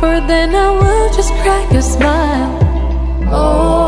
for, then I will just crack a smile. Oh,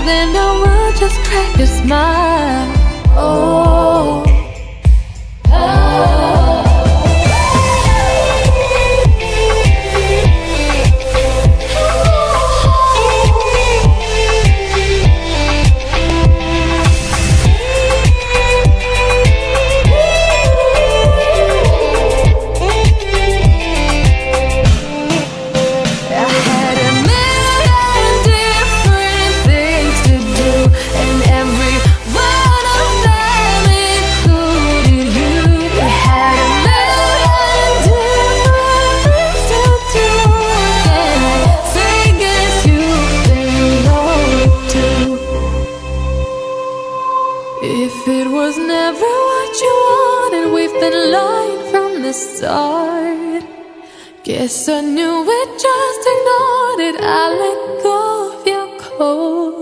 then I will just crack a smile. If it was never what you wanted, we've been lying from the start. Guess I knew it, just ignored it. I let go of your cold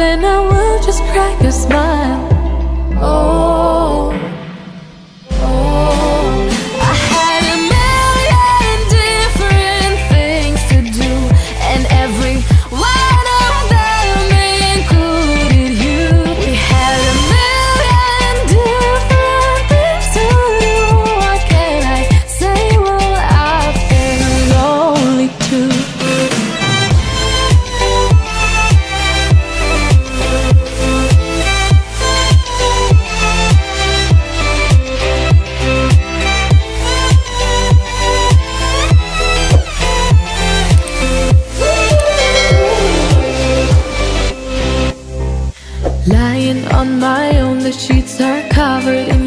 then I will just crack a smile. on my own, the sheets are covered in